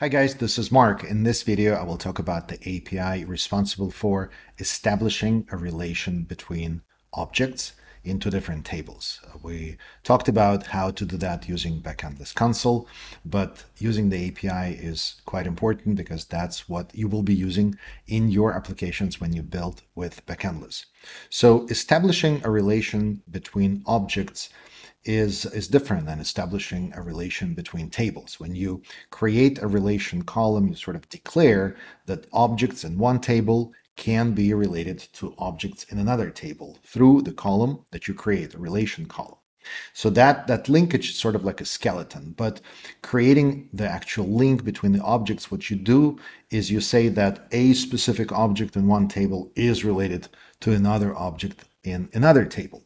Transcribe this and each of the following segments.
Hi guys, this is Mark. In this video, I will talk about the API responsible for establishing a relation between objects into different tables. We talked about how to do that using Backendless console, but using the API is quite important because that's what you will be using in your applications when you build with Backendless. So establishing a relation between objects is, is different than establishing a relation between tables. When you create a relation column, you sort of declare that objects in one table can be related to objects in another table through the column that you create, a relation column. So that, that linkage is sort of like a skeleton, but creating the actual link between the objects, what you do is you say that a specific object in one table is related to another object in another table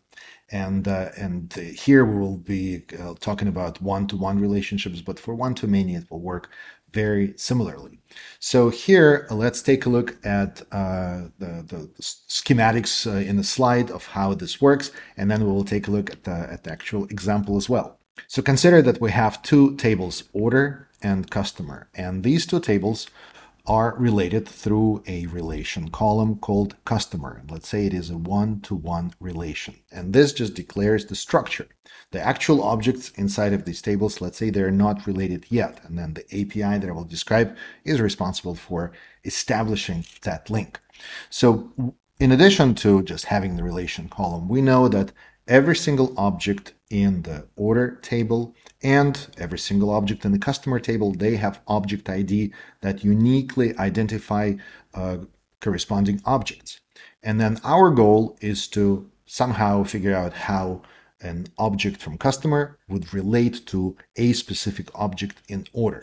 and uh, and here we will be uh, talking about one-to-one relationships but for one-to-many it will work very similarly. So here uh, let's take a look at uh, the, the, schematics uh, in the slide of how this works and then we will take a look at the, at the actual example as well. So consider that we have two tables order and customer and these two tables are related through a relation column called customer. Let's say it is a one-to-one -one relation. And this just declares the structure. The actual objects inside of these tables, let's say they're not related yet. And then the API that I will describe is responsible for establishing that link. So in addition to just having the relation column, we know that every single object in the order table and every single object in the customer table, they have object ID that uniquely identify uh, corresponding objects. And then our goal is to somehow figure out how an object from customer would relate to a specific object in order,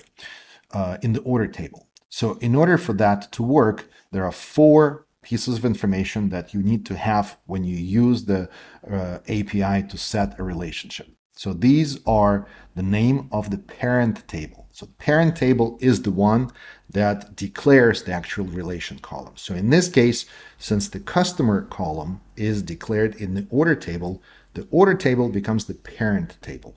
uh, in the order table. So in order for that to work, there are four pieces of information that you need to have when you use the uh, API to set a relationship. So these are the name of the parent table. So the parent table is the one that declares the actual relation column. So in this case, since the customer column is declared in the order table, the order table becomes the parent table.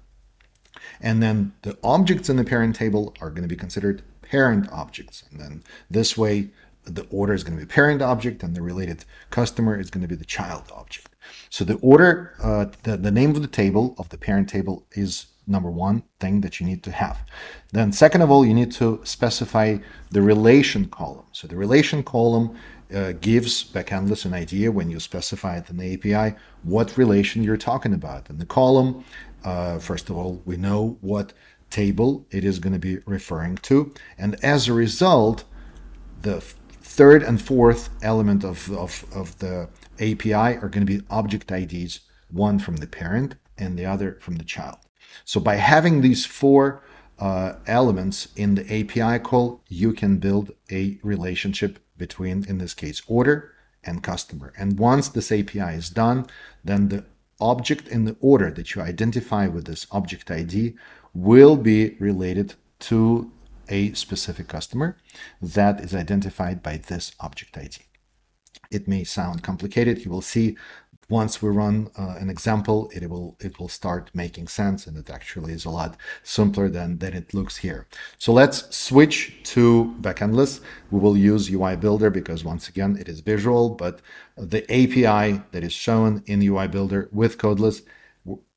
And then the objects in the parent table are going to be considered parent objects. And then this way, the order is going to be parent object and the related customer is going to be the child object. So the order, uh, the, the name of the table, of the parent table is number one thing that you need to have. Then second of all, you need to specify the relation column. So the relation column uh, gives Backendless an idea when you specify it in the API what relation you're talking about. In the column, uh, first of all, we know what table it is going to be referring to. And as a result, the third and fourth element of, of, of the API are going to be object IDs, one from the parent and the other from the child. So by having these four uh, elements in the API call, you can build a relationship between, in this case, order and customer. And once this API is done, then the object in the order that you identify with this object ID will be related to a specific customer that is identified by this object ID. It may sound complicated. You will see once we run uh, an example, it will it will start making sense, and it actually is a lot simpler than, than it looks here. So let's switch to backendless. We will use UI Builder because once again, it is visual, but the API that is shown in UI Builder with Codeless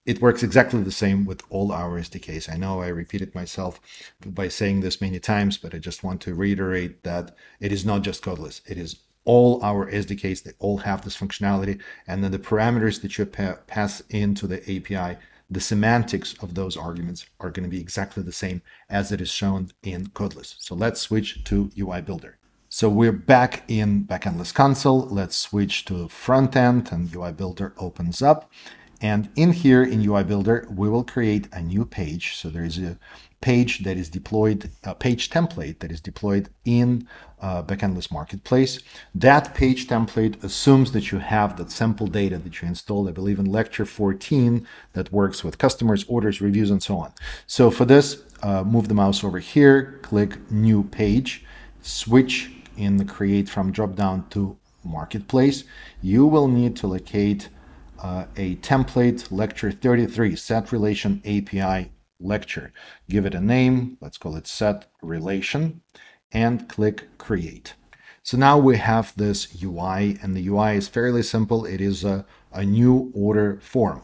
it works exactly the same with all our SDKs. I know I repeated myself by saying this many times, but I just want to reiterate that it is not just codeless. It is all our SDKs. They all have this functionality. And then the parameters that you pa pass into the API, the semantics of those arguments are going to be exactly the same as it is shown in codeless. So let's switch to UI Builder. So we're back in Backendless console. Let's switch to front end and UI Builder opens up. And in here in UI Builder, we will create a new page. So there is a page that is deployed, a page template that is deployed in uh, Backendless Marketplace. That page template assumes that you have that sample data that you installed, I believe in lecture 14, that works with customers, orders, reviews, and so on. So for this, uh, move the mouse over here, click New Page, switch in the Create from dropdown to Marketplace. You will need to locate uh, a template lecture 33 set relation API lecture. Give it a name, let's call it set relation, and click create. So now we have this UI, and the UI is fairly simple. It is a, a new order form.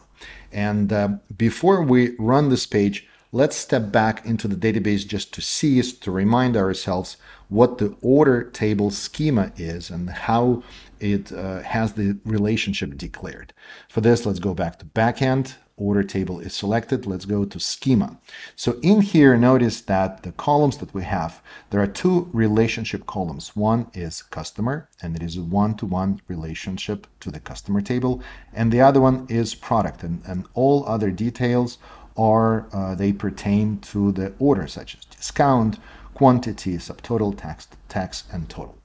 And uh, before we run this page, let's step back into the database just to see, to remind ourselves what the order table schema is and how it uh, has the relationship declared. For this, let's go back to backend. Order table is selected. Let's go to schema. So in here, notice that the columns that we have, there are two relationship columns. One is customer, and it is a one-to-one -one relationship to the customer table. And the other one is product, and, and all other details are, uh, they pertain to the order, such as discount, quantity, subtotal, tax, tax, and total.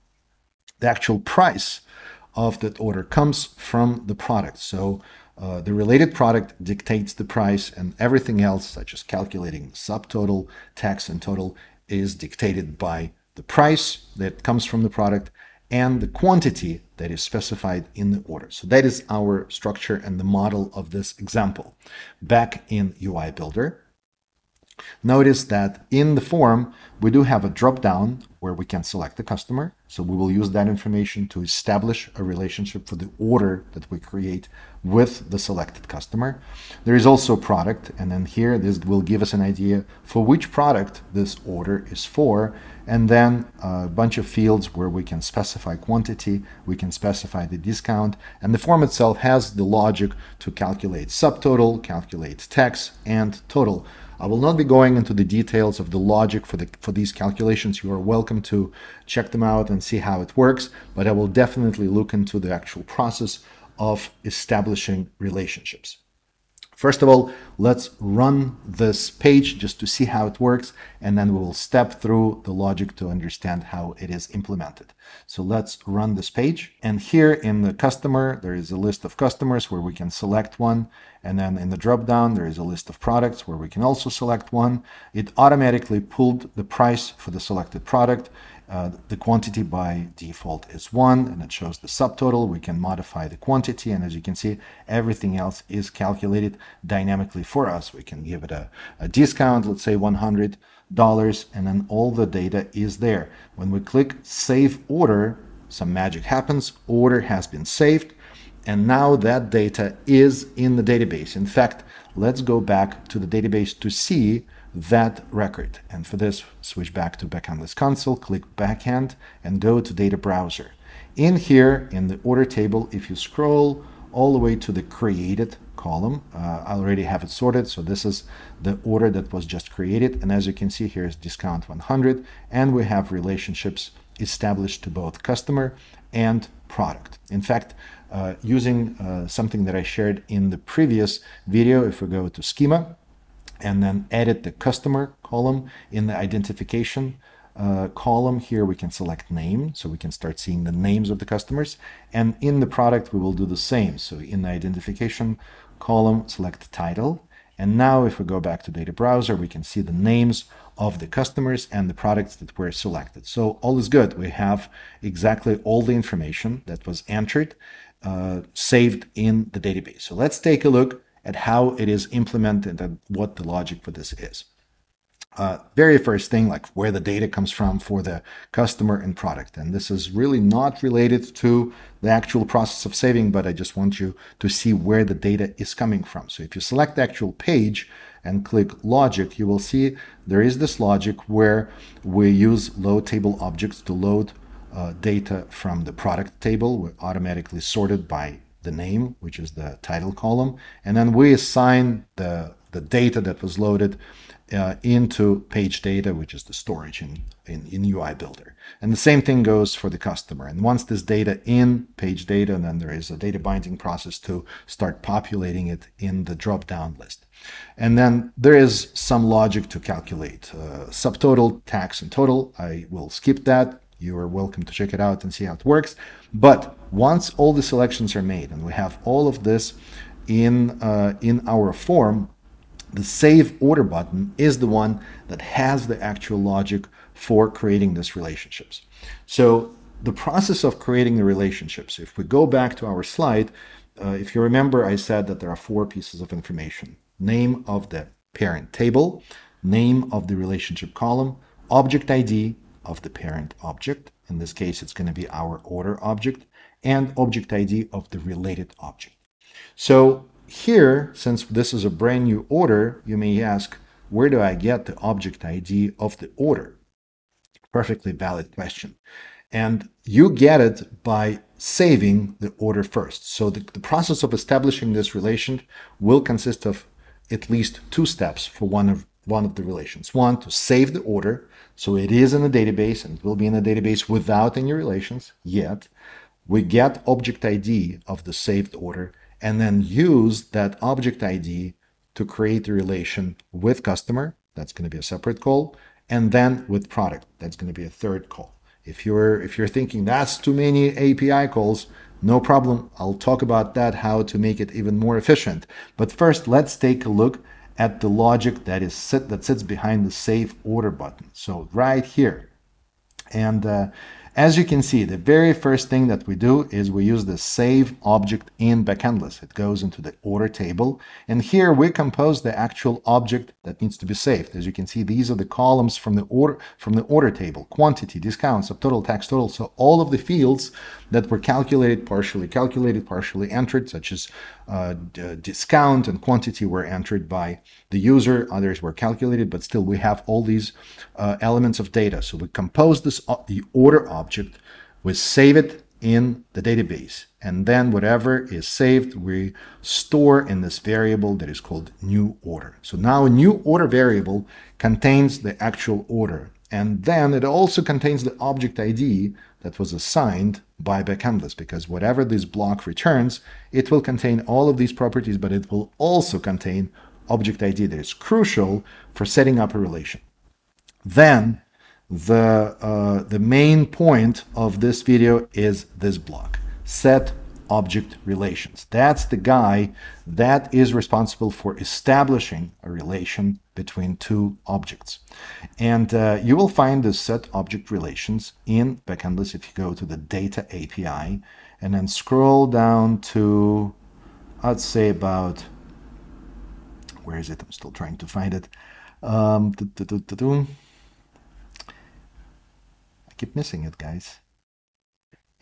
The actual price of that order comes from the product. So uh, the related product dictates the price and everything else, such as calculating subtotal, tax, and total, is dictated by the price that comes from the product and the quantity that is specified in the order. So that is our structure and the model of this example. Back in UI Builder, Notice that in the form, we do have a drop down where we can select the customer. So we will use that information to establish a relationship for the order that we create with the selected customer. There is also product, and then here this will give us an idea for which product this order is for, and then a bunch of fields where we can specify quantity, we can specify the discount, and the form itself has the logic to calculate subtotal, calculate tax, and total. I will not be going into the details of the logic for, the, for these calculations. You are welcome to check them out and see how it works, but I will definitely look into the actual process of establishing relationships. First of all, let's run this page just to see how it works, and then we will step through the logic to understand how it is implemented. So let's run this page. And here in the customer, there is a list of customers where we can select one. And then in the dropdown, there is a list of products where we can also select one. It automatically pulled the price for the selected product uh, the quantity by default is 1 and it shows the subtotal. We can modify the quantity and as you can see everything else is calculated dynamically for us. We can give it a, a discount, let's say $100 and then all the data is there. When we click save order some magic happens, order has been saved and now that data is in the database. In fact, let's go back to the database to see that record. And for this, switch back to Backendless Console, click Backend, and go to Data Browser. In here, in the order table, if you scroll all the way to the created column, uh, I already have it sorted, so this is the order that was just created. And as you can see, here is discount 100, and we have relationships established to both customer and product. In fact, uh, using uh, something that I shared in the previous video, if we go to schema, and then edit the customer column in the identification uh, column. Here we can select name so we can start seeing the names of the customers. And in the product we will do the same. So in the identification column select title. And now if we go back to data browser we can see the names of the customers and the products that were selected. So all is good. We have exactly all the information that was entered uh, saved in the database so let's take a look at how it is implemented and what the logic for this is. Uh, very first thing, like where the data comes from for the customer and product. And this is really not related to the actual process of saving, but I just want you to see where the data is coming from. So if you select the actual page and click logic, you will see there is this logic where we use load table objects to load uh, data from the product table. We're automatically sorted by the name, which is the title column, and then we assign the, the data that was loaded uh, into page data, which is the storage in, in, in UI Builder. And the same thing goes for the customer. And once this data in page data, and then there is a data binding process to start populating it in the drop-down list. And then there is some logic to calculate uh, subtotal, tax, and total. I will skip that you are welcome to check it out and see how it works. But once all the selections are made and we have all of this in, uh, in our form, the save order button is the one that has the actual logic for creating these relationships. So the process of creating the relationships, if we go back to our slide, uh, if you remember, I said that there are four pieces of information. Name of the parent table, name of the relationship column, object ID of the parent object. In this case, it's going to be our order object and object ID of the related object. So here, since this is a brand new order, you may ask, where do I get the object ID of the order? Perfectly valid question. And you get it by saving the order first. So the, the process of establishing this relation will consist of at least two steps for one of one of the relations. One, to save the order, so it is in a database and it will be in a database without any relations yet. We get object ID of the saved order and then use that object ID to create a relation with customer. That's going to be a separate call. And then with product, that's going to be a third call. If you're if you're thinking that's too many API calls, no problem. I'll talk about that, how to make it even more efficient. But first, let's take a look at the logic that is sit, that sits behind the save order button. So right here. And uh, as you can see, the very first thing that we do is we use the save object in backendless. It goes into the order table. And here we compose the actual object that needs to be saved. As you can see, these are the columns from the order from the order table, quantity, discount, subtotal, tax total. So all of the fields that were calculated, partially calculated, partially entered, such as uh, discount and quantity were entered by the user. Others were calculated, but still we have all these uh, elements of data. So we compose this uh, the order object, we save it in the database, and then whatever is saved, we store in this variable that is called new order. So now a new order variable contains the actual order, and then it also contains the object ID that was assigned by backendless because whatever this block returns, it will contain all of these properties, but it will also contain object ID that is crucial for setting up a relation. Then the, uh, the main point of this video is this block, set object relations. That's the guy that is responsible for establishing a relation between two objects. And uh, you will find the set object relations in Backendless if you go to the data API and then scroll down to, I'd say about, where is it? I'm still trying to find it. Um, I keep missing it, guys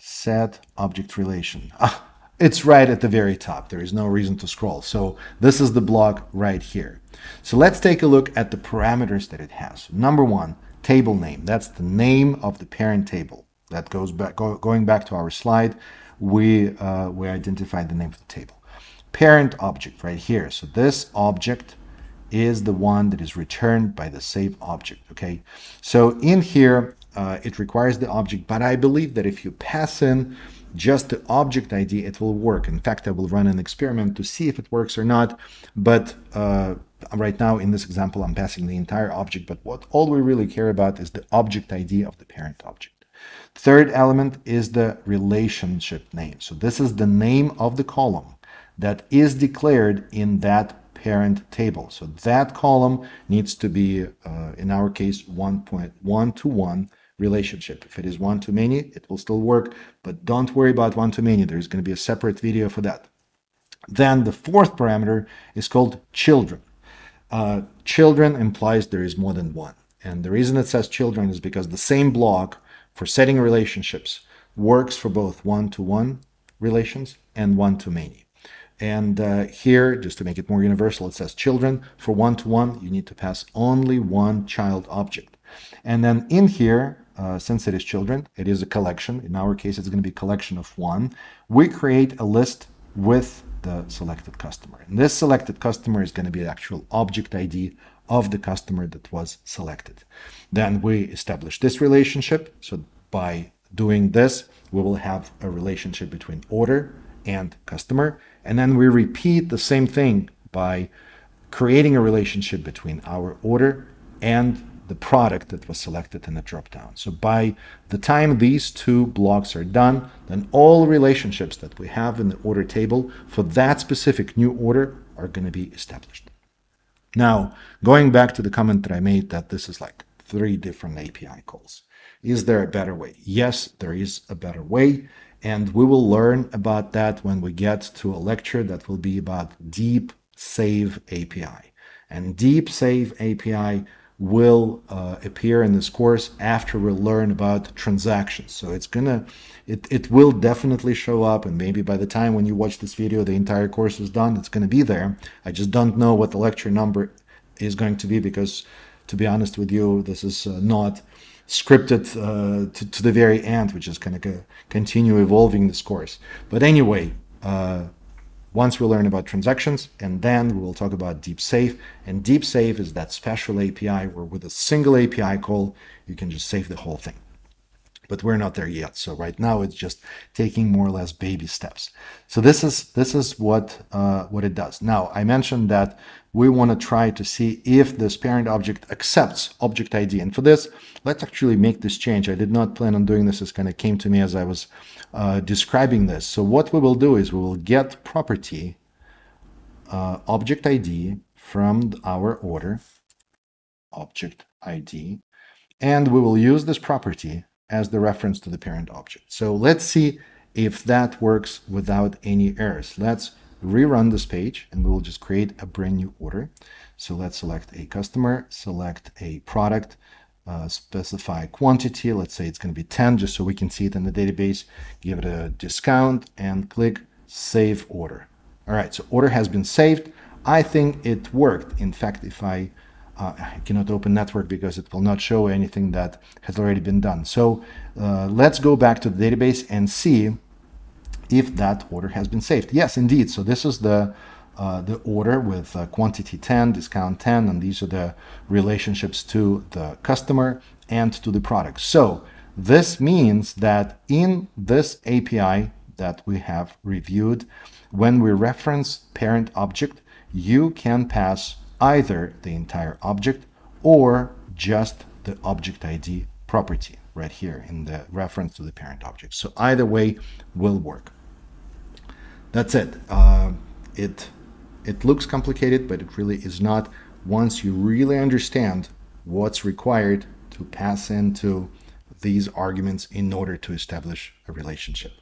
set object relation. Ah, it's right at the very top. There is no reason to scroll. So this is the block right here. So let's take a look at the parameters that it has. Number one, table name. That's the name of the parent table. That goes back, go, going back to our slide, we, uh, we identified the name of the table. Parent object right here. So this object is the one that is returned by the save object, okay? So in here, uh, it requires the object, but I believe that if you pass in just the object ID, it will work. In fact, I will run an experiment to see if it works or not. But uh, right now, in this example, I'm passing the entire object. But what all we really care about is the object ID of the parent object. Third element is the relationship name. So this is the name of the column that is declared in that parent table. So that column needs to be, uh, in our case, 1.1 to 1 relationship. If it is one to many, it will still work, but don't worry about one to many. There's going to be a separate video for that. Then the fourth parameter is called children. Uh, children implies there is more than one. And the reason it says children is because the same block for setting relationships works for both one-to-one relations and one-to-many. And uh, here, just to make it more universal, it says children. For one-to-one, you need to pass only one child object. And then in here, uh, since it is children, it is a collection. In our case, it's going to be collection of one. We create a list with the selected customer. And this selected customer is going to be the actual object ID of the customer that was selected. Then we establish this relationship. So by doing this, we will have a relationship between order and customer. And then we repeat the same thing by creating a relationship between our order and the product that was selected in the dropdown. So by the time these two blocks are done, then all relationships that we have in the order table for that specific new order are going to be established. Now, going back to the comment that I made that this is like three different API calls. Is there a better way? Yes, there is a better way. And we will learn about that when we get to a lecture that will be about deep save API. And Deep Save API will uh, appear in this course after we learn about transactions. So it's gonna, it, it will definitely show up and maybe by the time when you watch this video, the entire course is done, it's gonna be there. I just don't know what the lecture number is going to be because to be honest with you, this is uh, not scripted uh, to, to, the very end, which is to continue evolving this course. But anyway, uh, once we learn about transactions, and then we will talk about Deep Save. And Deep Save is that special API where with a single API call, you can just save the whole thing. But we're not there yet. So right now it's just taking more or less baby steps. So this is this is what uh, what it does. Now I mentioned that we want to try to see if this parent object accepts object ID. And for this, let's actually make this change. I did not plan on doing this. This kind of came to me as I was uh, describing this. So what we will do is we will get property uh, object ID from our order, object ID, and we will use this property as the reference to the parent object. So let's see if that works without any errors. Let's rerun this page and we will just create a brand new order. So let's select a customer, select a product, uh, specify quantity. Let's say it's going to be 10 just so we can see it in the database. Give it a discount and click save order. All right, so order has been saved. I think it worked. In fact, if I, uh, I cannot open network because it will not show anything that has already been done. So uh, let's go back to the database and see if that order has been saved. Yes, indeed. So this is the uh, the order with uh, quantity 10, discount 10, and these are the relationships to the customer and to the product. So this means that in this API that we have reviewed, when we reference parent object, you can pass either the entire object or just the object ID property right here in the reference to the parent object. So either way will work. That's it. Uh, it it looks complicated, but it really is not. Once you really understand what's required to pass into these arguments in order to establish a relationship.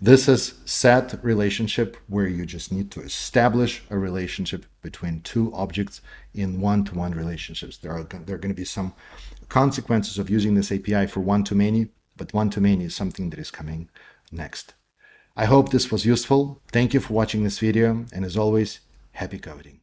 This is set relationship where you just need to establish a relationship between two objects in one-to-one -one relationships. There are, there are going to be some consequences of using this API for one-to-many, but one-to-many is something that is coming next. I hope this was useful. Thank you for watching this video. And as always, happy coding.